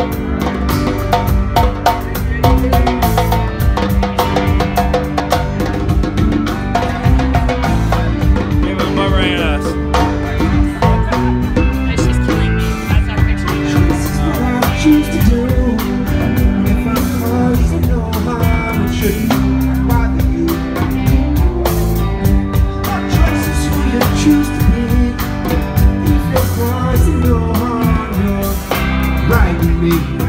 Bye. Me.